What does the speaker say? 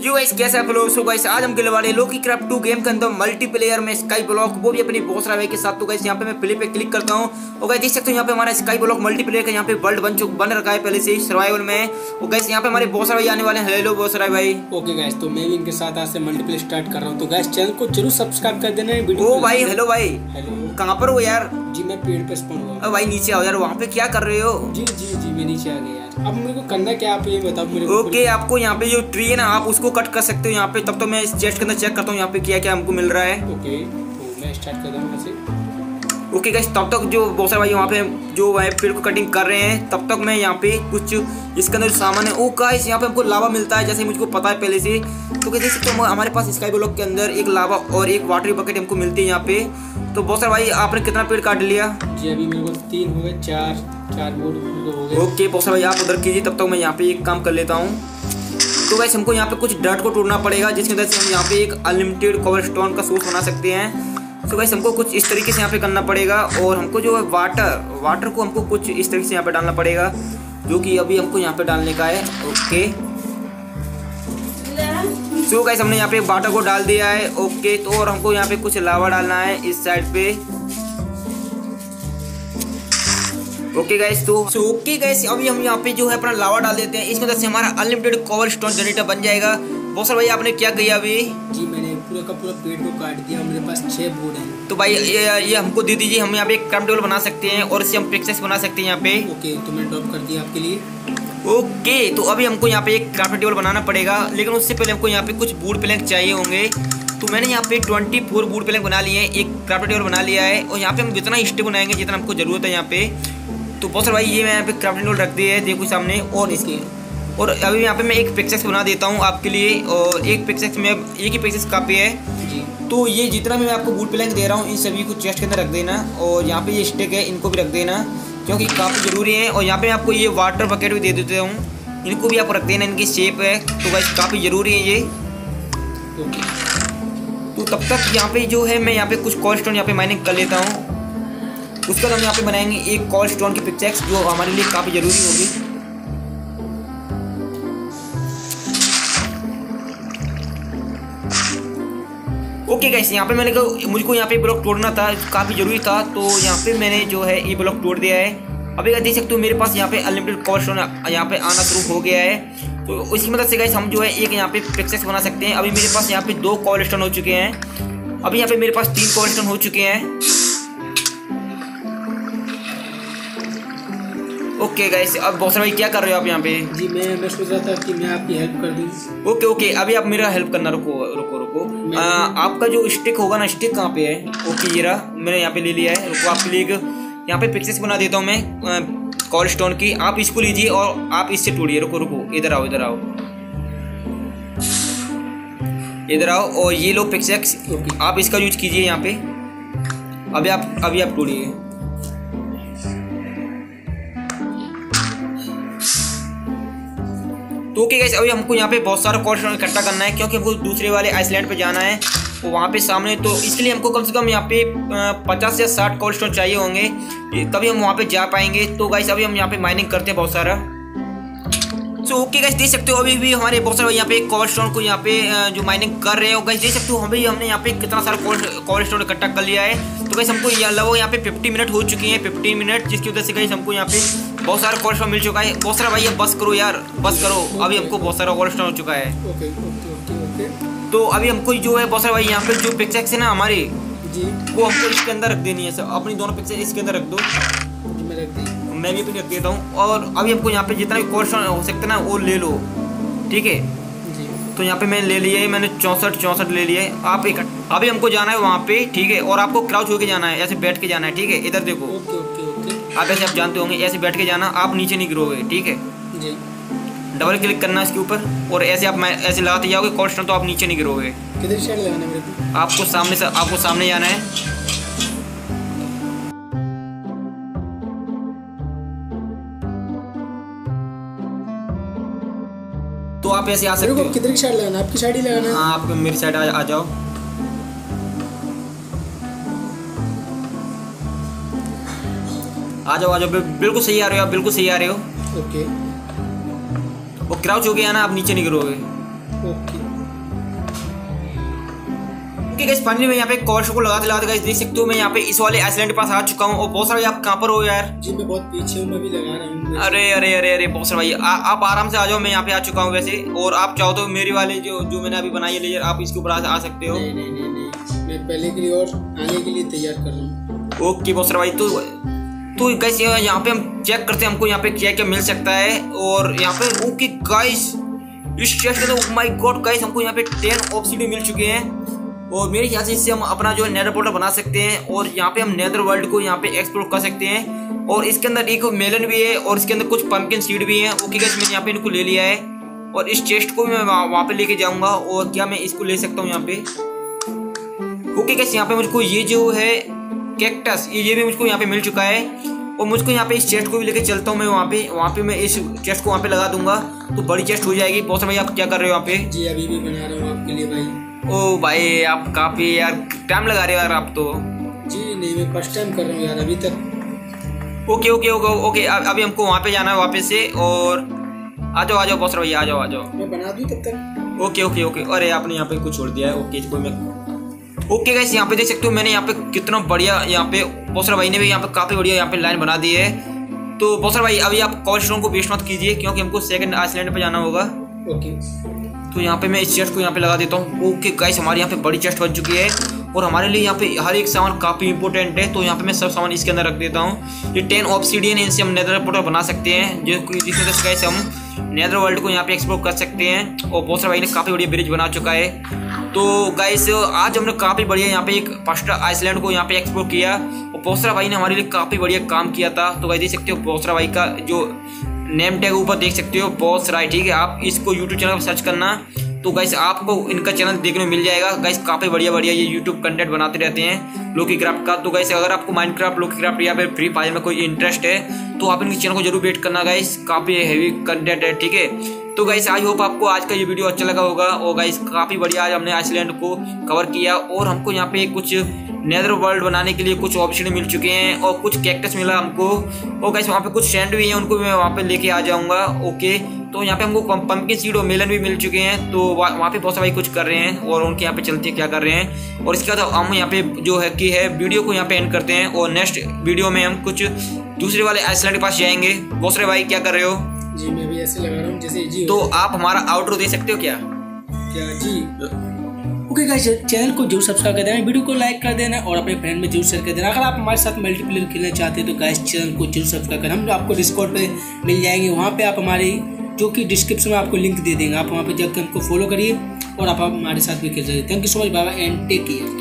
You guys कैसे आप लोग सो गाइस आज हम खेलने वाले लोकी क्राफ्ट 2 गेम के अंदर मल्टीप्लेयर में स्काई ब्लॉक वो भी अपनी बोसरा भाई के साथ। तो गाइस यहाँ पे मैं प्ले पे क्लिक करता हूँ। और गाइस देख सकते हो यहाँ पे हमारा स्काई ब्लॉक मल्टीप्लेयर का यहाँ पे वर्ल्ड बन चुका बन रखा है पहले से ही सर्वाइवल में। और गाइस यहाँ पे हमारे बोसरा भाई आने वाले हैं। हेलो बोसरा भाई। ओके गाइस तो मैं भी इनके साथ आज से मल्टीप्ले स्टार्ट कर रहा हूँ। तो गाइस चैनल को ज़रूर सब्सक्राइब कर देना वीडियो ओ भाई हेलो भाई। हेलो कहाँ पर हो यार? जी मैं पेड़ पे स्पॉन हुआ अब भाई नीचे आओ यार वहाँ पे क्या कर रहे हो? जी जी जी मैं नीचे आ गया अब मेरे को करना क्या आप ये बताओ मेरे को ओके आपको यहाँ पे जो ट्री है ना आप उसको कट कर सकते हो यहाँ पे। तब तो मैं इस चेस्ट के अंदर चेक करता हूँ यहाँ पे क्या क्या हमको मिल रहा है। ओके तो मैं स्टार्ट कर वैसे। ओके गाइस तब तक जो बहुत सारे भाई वहाँ पे जो भाई पेड़ को कटिंग कर रहे हैं तब तक मैं यहाँ पे कुछ इसके अंदर सामान है। ओ गाइस यहाँ पे हमको लावा मिलता है जैसे मुझको पता है पहले से। तो कैसे सकते हो हमारे पास स्काई ब्लॉक के अंदर एक लावा और एक वाटर बकेट हमको मिलती है यहाँ पे। तो बहुत सारे भाई आपने कितना पेड़ काट लिया? जी अभी मेरे को तीन हो गए चार। हो ओके बहुत सारे भाई, आप उधर कीजिए, तब तक मैं यहाँ पे एक काम कर लेता हूँ। तो वैसे हमको यहाँ पे कुछ डर्ट को तोड़ना पड़ेगा, जिसकी वजह से हम यहाँ पे एक अनलिमिटेड कवर स्टोन का सोर्स बना सकते हैं। तो वैसे हमको कुछ इस तरीके से यहाँ पे करना पड़ेगा, और हमको जो है वाटर वाटर को हमको कुछ इस तरीके से यहाँ पे डालना पड़ेगा, जो कि अभी हमको यहाँ पे डालने का है। ओके। सो गाइस हमने यहाँ पे वाटर को डाल दिया है। ओके तो और हमको यहाँ पे कुछ लावा डालना है इस साइड पे। ओके गाइस तो सो ओके गाइस अभी हम यहाँ पे जो है अपना लावा डाल देते हैं। इसकी वजह से हमारा अनलिमिटेड कवर स्टोन जनरेटर बन जाएगा। बहुत सारे भाई आपने क्या किया अभी? जी मैंने पूरा का पूरा पेड़ को काट दिया। मेरे पास छह बोर्ड हैं। तो भाई ये ये हमको दे दीजिए। हम यहाँ पे एक टेबल बना सकते हैं और इससे हम पिक्चर्स बना सकते हैं यहाँ पे। ओके तो मैंने ड्रॉप कर दिया आपके लिए। ओके तो अभी हमको यहाँ पे एक क्राफ्ट टेबल बनाना पड़ेगा। लेकिन उससे पहले हमको यहाँ पे कुछ बूट प्लैंक चाहिए होंगे। तो मैंने यहाँ पे 24 फोर बूट प्लैंक बना लिए हैं। एक क्राफ्ट टेबल बना लिया है। और यहाँ पे हम जितना स्टे बनाएँगे जितना हमको ज़रूरत है यहाँ पे। तो बहुत सारे भाई ये मैं यहाँ पे क्राफ्ट टेबल रख दिए है देखो सामने और इसके। और अभी यहाँ पे मैं एक पिक्चर्स बना देता हूँ आपके लिए और एक पिक्चर्स में एक ही पिक्चर्स काफ़ी है। जी। तो ये जितना भी मैं आपको बूट प्लैंक दे रहा हूँ इन सभी को चेस्ट के अंदर रख देना और यहाँ पे ये स्टिक है इनको भी रख देना क्योंकि काफ़ी ज़रूरी है। और यहाँ पे मैं आपको ये वाटर बकेट भी दे देता हूँ इनको भी आप रख देना इनकी शेप है। तो भाई काफ़ी ज़रूरी है ये। ओके। तो तब तक यहाँ पे जो है मैं यहाँ पे कुछ कॉल स्टोन यहाँ पे माइनिंग कर लेता हूँ। उसके बाद हम यहाँ पे बनाएँगे एक कॉल स्टोन की पिक्चर्स जो हमारे लिए काफ़ी ज़रूरी होगी। ओके गाइस यहाँ पे मैंने मुझको यहाँ पे ब्लॉक तोड़ना था, काफ़ी ज़रूरी था तो यहाँ पे मैंने जो है ये ब्लॉक तोड़ दिया है। अभी देख सकते हो, मेरे पास यहाँ पे अनलिमिटेड कॉल स्टोन यहाँ पे आना शुरू हो गया है। तो इसकी मदद से गाइस हम जो है एक यहाँ पे पिक्चर्स बना सकते हैं। अभी मेरे पास यहाँ पे दो कॉल स्टोन हो चुके हैं। अभी यहाँ पे मेरे पास तीन कॉल स्टोन हो चुके हैं। ओके गाइस अब बहुत सारे भाई क्या कर रहे हो आप यहाँ पे? जी मैं मैं सोच रहा था कि मैं आपकी हेल्प कर दूँ। ओके ओके अभी आप मेरा हेल्प करना रुको रुको रुको। आ, आपका जो स्टिक होगा ना स्टिक कहाँ पे है? ओके ये रहा मैंने यहाँ पे ले लिया है। रुको आपके लिए एक यहाँ पे पिक्चर्स बना देता हूँ मैं कॉल स्टोन की। आप इसको लीजिए और आप इससे टूटिए रुको रुको इधर आओ इधर आओ। इधर आओ और ये लो पिक्चर्स आप इसका यूज़ कीजिए यहाँ पे। अभी आप अभी आप तोड़िए ओके गाइस अभी हमको यहाँ पे बहुत सारा कॉल इकट्ठा करना है क्योंकि हमको दूसरे वाले आइसलैंड पे जाना है वहाँ पे सामने तो इसके लिए हमको कम से कम यहाँ पे पचास या साठ कॉल स्टोन चाहिए होंगे। तभी हम वहाँ पे जा पाएँगे। तो गाइस अभी हम यहाँ पे माइनिंग करते हैं बहुत सारा। सो ओके गाइस देख सकते हो, अभी भी हमारे बहुत सारे यहाँ पे कॉल स्टोन को यहाँ पे जो माइनिंग कर रहे हो। गाइस देख सकते हो, हमें हमने यहाँ पे कितना सारा कॉल स्टोन इकट्ठा कर लिया है। तो गाइस हमको लगभग यहाँ पे 50 मिनट हो चुके हैं 15 मिनट जिसकी वजह से गाइस हमको यहाँ पे बहुत सारा कॉल मिल चुका है। बहुत सारा भाई बस करो यार। बस करो। अभी हमको बहुत सारा कॉल हो चुका है। ओके ओके ओके ओके तो अभी हमको जो है बहुत सारे भाई यहाँ पे जो पिक्चर्स है ना हमारे जी। वो हमको इसके अंदर रख देनी है सर। अपनी दोनों पिक्चर इसके अंदर रख दो। मैं रख दी। मैं भी अपनी रख देता हूँ। और अभी हमको यहाँ पे जितना भी कॉल हो सकता है ना वो ले लो। ठीक है? तो यहाँ पे मैंने ले लिए मैंने चौंसठ चौंसठ ले लिए आप एक अभी हमको जाना है वहाँ पे ठीक है? और आपको क्राउच होके जाना है ऐसे बैठ के जाना है ठीक है? इधर देखो। ओके आप ऐसे आप जानते होंगे ऐसे बैठ के जाना आप नीचे नहीं गिरोगे ठीक है? जी। डबल क्लिक करना इसके ऊपर और ऐसे आप मैं ऐसे लगाते जाओगे कॉन्स्टेंट तो आप नीचे नहीं गिरोगे। किधर साइड लगाना है मेरे आपको सामने से आपको सामने जाना है। तो आप ऐसे आ सकते हो। किधर की साइड लगाना आपकी साइड ही लगाना है। हाँ आप मेरी साइड आ, आ जाओ। आ जाओ आ जाओ बिल्कुल सही आ रहे हो आप बिल्कुल सही आ रहे हो। ओके। वो क्राउच हो गया ना आप नीचे नहीं गिरोगे। ओके। ओके गाइस फाइनली मैं यहाँ पे कॉर्स को लगाते लगाते गाइस देख सकते हो मैं यहाँ पे इस वाले आइसलैंड के पास आ चुका हूँ। और बहुत सारे आप कहाँ पर हो यार? जी मैं बहुत पीछे हूँ मैं भी लगा रहा हूँ। अरे अरे अरे अरे बहुत सारे भाई आ, आप आराम से आ जाओ मैं यहाँ पे आ चुका हूँ वैसे। और आप चाहो तो मेरी वाले जो जो मैंने अभी बनाई है लेयर आप इसके ऊपर आ, सकते हो। नहीं नहीं नहीं मैं पहले के लिए और आने के लिए तैयार कर रहा हूँ। ओके बहुत सारे भाई तो तो गाइस यहाँ पे हम चेक करते हैं, हमको यहाँ पे क्या क्या मिल सकता है। और यहाँ पे ओके गाइस इस चेस्ट के अंदर माय गॉड गाइस हमको यहाँ पे टेन ऑप्सीडी मिल चुके हैं। और मेरे ख्याल से इससे हम अपना जो है नेदर पोर्टल बना सकते हैं, और यहाँ पे हम नेदर वर्ल्ड को यहाँ पे एक्सप्लोर कर सकते हैं। और इसके अंदर एक मेलन भी है, और इसके अंदर कुछ पंपकिन सीड भी है। ओके गैस मैंने यहाँ पे इनको ले लिया है। और इस चेस्ट को भी मैं वहाँ पे लेके जाऊँगा, और क्या मैं इसको ले सकता हूँ यहाँ पे? ओके गैस यहाँ पे मुझको ये जो है कैक्टस ये भी मुझको यहाँ पे मिल चुका है। और मुझको यहाँ पे इस चेस्ट को भी लेके चलता हूँ मैं वहाँ पे। वहाँ पे मैं इस चेस्ट को वहाँ पे लगा दूँगा। तो बड़ी चेस्ट हो जाएगी। बहुत भाई आप क्या कर रहे हो यहाँ पे? जी अभी भी बना रहा हूँ आपके लिए भाई। ओ भाई आप काफ़ी यार टाइम लगा रहे हो यार आप तो। जी नहीं मैं फ़र्स्ट टाइम कर रहा हूँ यार अभी तक। ओके ओके ओके ओके अभी हमको वहाँ पे जाना है वापस से और आ जाओ आ जाओ बॉस भैया आ जाओ आ जाओ। मैं बना दूँ तब तक? ओके ओके ओके अरे आपने यहाँ पे कुछ छोड़ दिया है। ओके कोई मैं ओके गैस यहाँ पे देख सकते हो मैंने यहाँ पे कितना बढ़िया यहाँ पे बॉसरा भाई ने भी यहाँ पे काफ़ी बढ़िया यहाँ पे लाइन बना दी है तो बॉसरा भाई अभी आप कॉल स्टोन को वेस्ट मत कीजिए क्योंकि हमको सेकंड आइसलैंड पे जाना होगा ओके तो यहाँ पे मैं इस चेस्ट को यहाँ पे लगा देता हूँ ओके गाइस हमारे यहाँ पे बड़ी चेस्ट बन चुकी है और हमारे लिए यहाँ पे हर एक सामान काफ़ी इंपॉर्टेंट है तो यहाँ पे मैं सब सामान इसके अंदर रख देता हूँ ये टेन ऑप्सीडियन इनसे हम नेदर पोर्टल बना सकते हैं जो जिसमें से गाइस हम नेदर वर्ल्ड को यहाँ पे एक्सप्लोर कर सकते हैं और बहुत सारे भाई ने काफ़ी बढ़िया ब्रिज बना चुका है तो गाइस आज हमने काफ़ी बढ़िया यहाँ पे एक फ़र्स्ट आइसलैंड को यहाँ पे एक्सप्लोर किया। और पोसरा भाई ने हमारे लिए काफ़ी बढ़िया काम किया था। तो गाइस देख सकते हो पोसरा भाई का जो नेम टैग ऊपर देख सकते हो बॉस राय ठीक है? आप इसको यूट्यूब चैनल पर सर्च करना। तो गाइस आपको इनका चैनल देखने को मिल जाएगा। गाइस काफ़ी बढ़िया बढ़िया ये यूट्यूब कंटेंट बनाते रहते हैं लोकी क्राफ्ट का। तो गाइस अगर आपको माइंड क्राफ्ट लोकी क्राफ्ट या फिर फ्री फायर में कोई इंटरेस्ट है तो आप इनके चैनल को ज़रूर वेट करना गाइस काफ़ी हैवी कंटेंट है, ठीक है? तो गाइस आई होप आपको आज का ये वीडियो अच्छा लगा होगा। और गाइस काफ़ी बढ़िया आज हमने आइसलैंड को कवर किया। और हमको यहाँ पे कुछ नेदर वर्ल्ड बनाने के लिए कुछ ऑप्शन मिल चुके हैं और कुछ कैक्टस मिला हमको। और गाइस वहाँ पे कुछ सेंड भी हैं, उनको मैं वहाँ पे लेके आ जाऊँगा। ओके तो यहाँ पे हमको पंपकिन सीड और मेलन भी मिल चुके हैं। तो वहाँ पे बहुत सारे कुछ कर रहे हैं और उनके यहाँ पे चलते क्या कर रहे हैं। और इसके बाद हम यहाँ पे जो है कि है वीडियो को यहाँ पे एंड करते हैं। और नेक्स्ट वीडियो में हम कुछ दूसरे वाले आइसलैंड के पास जाएँगे। बहुत सारे भाई क्या कर रहे हो? जी, मैं भी ऐसे लगा रहा हूँ जैसे जी तो आप हमारा आउटरो दे सकते हो क्या? क्या जी ओके गाइस चैनल को ज़रूर सब्सक्राइब कर देना वीडियो को लाइक कर देना और अपने फ्रेंड में ज़रूर शेयर कर देना। अगर आप हमारे साथ मल्टीप्लेयर खेलना चाहते हैं तो गाइस चैनल को ज़रूर सब्सक्राइब करना। हम आपको डिस्कॉर्ड पे मिल जाएँगे वहाँ पे आप हमारी जो कि डिस्क्रिप्शन में आपको लिंक दे देंगे। आप वहाँ पे जाकर हमको फॉलो करिए और आप हमारे साथ भी खेल सकते थैंक यू सो मच बाबा एंड टेक केयर